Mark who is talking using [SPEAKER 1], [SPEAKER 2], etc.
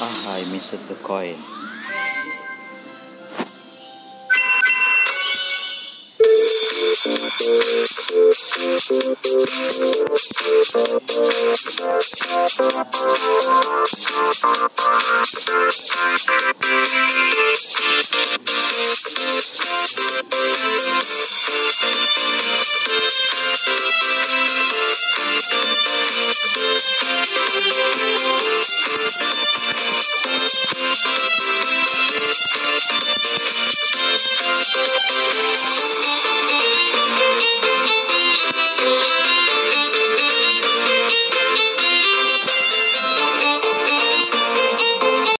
[SPEAKER 1] Ah, I missed the coin.